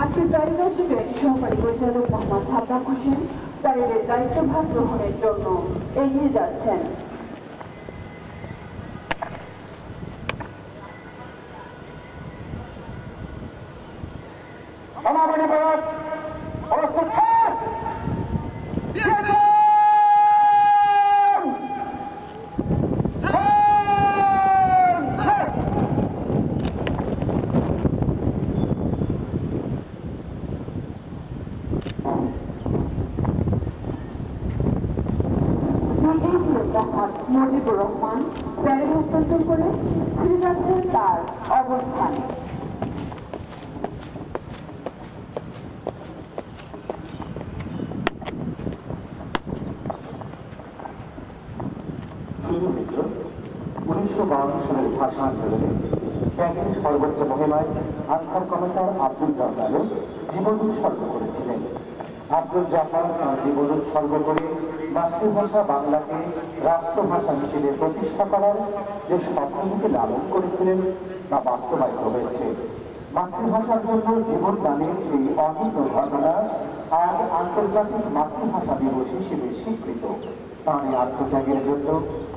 আজকে প্যারেড অঞ্চলের সহকারী পরিচালক মোহাম্মদ সাদ্দাম হোসেন প্যারেডের দায়িত্বভার গ্রহণের জন্য এগিয়ে যাচ্ছেন। সমাপনী পরব ব্রিগেডিয়ার মোহাম্মদ মুজিবুর রহমান প্যারেড হস্তান্তর করে ফিরে যাচ্ছেন তার অবস্থানে উনিশশো বাউন্ন সালের ভাষা আন্দোলনে ব্যাংকের সর্বোচ্চ মহিমায় আনসার কমান্ডার আব্দুল জাফারও জীবন উৎসর্গ করেছিলেন আব্দুল জাফর জীবন উৎসর্গ করে মাতৃভাষা বাংলাকে রাষ্ট্রভাষা হিসেবে প্রতিষ্ঠা করার যে স্বপ্নটিকে লালন করেছিলেন তা বাস্তবায়িত হয়েছে। মাতৃভাষার জন্য জীবন দানের সেই অহিত ঘটনা আজ আন্তর্জাতিক মাতৃভাষা দিবস হিসেবে স্বীকৃত। তাঁর এই আত্মত্যাগের জন্য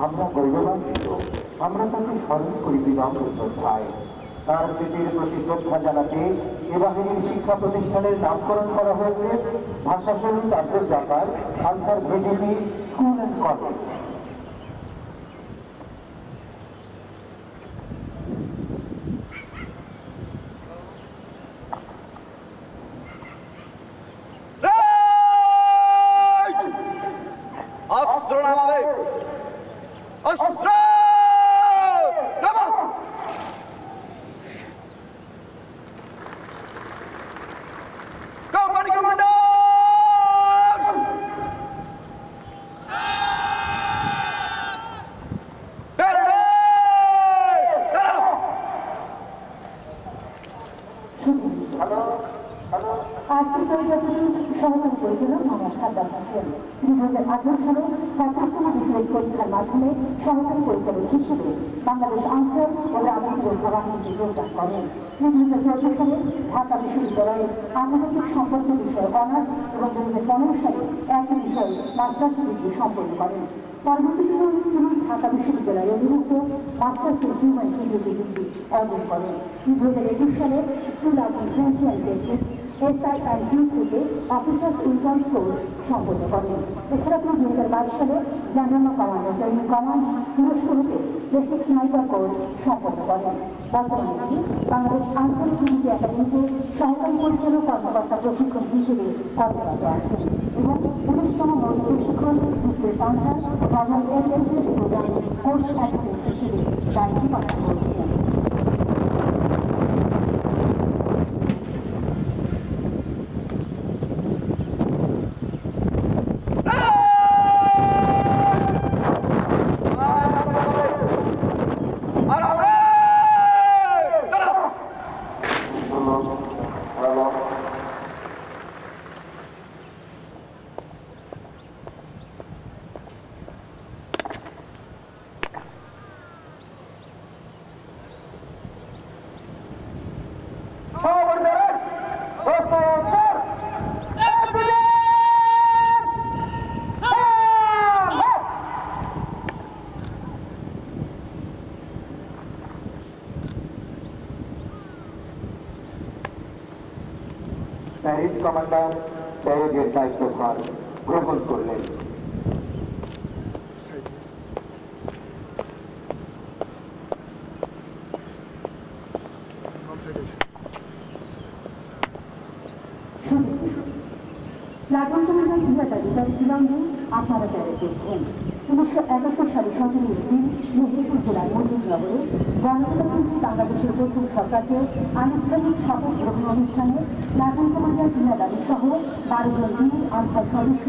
আমরা গৌরবান্বিত আমরা তাকে স্মরণ করি বিনম্র শ্রদ্ধায়। তার স্মৃতির প্রতি শ্রদ্ধা জানাতে এ বাহিনীর শিক্ষা প্রতিষ্ঠানের নামকরণ করা হয়েছে ভাষা শহীদ Abdul Jafar Ansar VDP school and college. অস্ত্র নামাবে অস্ত্র সহকারী পরিচালক মোহাম্মদ সাদ্দাম হোসেন দু হাজার আঠারো সালে সাতাশতম বিসিএস পরীক্ষার মাধ্যমে সহকারী পরিচালক হিসেবে বাংলাদেশ আনসার ও রক্ষা বাহিনীতে যোগদান করেন দু হাজার চোদ্দ সালে ঢাকা বিশ্ববিদ্যালয়ে আন্তর্জাতিক সম্পর্ক বিষয়ে অনার্স এবং দু হাজার পনেরো সালে একই বিষয়ে মাস্টার্স ডিগ্রি সম্পন্ন করেন পরবর্তীতে তিনি ঢাকা বিশ্ববিদ্যালয়ের অধিভুক্ত মাস্টার্স ইন হিউম্যান সিকিউরিটি অর্জন করেন দু হাজার একুশ সালে স্কুল অফ ইনফ্লুয়েন্সি অ্যান্ড এসআই অ্যান্ড ইউ থেকে অফিসার্স ইনকাম কোর্স সম্পন্ন করেন। এছাড়া তিনি দু হাজার বাইশ সালে জানানো কমান্ডার ট্রেনিং কমান্ড হতে বেসিক স্নাইপার কোর্স সম্পন্ন করেন। বর্তমানে তিনি বাংলাদেশ আনসার সিকিউরিটি একাডেমিতে সহকারী পরিচালক কর্মকর্তা প্রশিক্ষণ হিসেবে কর্মরত আছেন এবং উনিশতম মৌলিক প্রশিক্ষণ বিশেষ আনসার এবং এলএসএস প্রোগ্রাম কোর্স হিসেবে দায়িত্ব পালন করছেন। প্যারেড কমান্ডার প্যারেডের দায়িত্বভার গ্রহণ করলেন প্লাটন কমান্ডার ইন্দিরা তালিকার বিলম্বে আপনারা প্যারেড করছেন উনিশশো একাত্তর সালে সতেরো এপ্রিল মেহেরপুর জেলার মসজিদনগরে গণপ্রজাতন্ত্রী বাংলাদেশের প্রথম সরকারকে আনুষ্ঠানিক শপথ গ্রহণ অনুষ্ঠানে প্লাটন কমান্ডার জিনাদারি সহ বারো জন আনসার সদস্য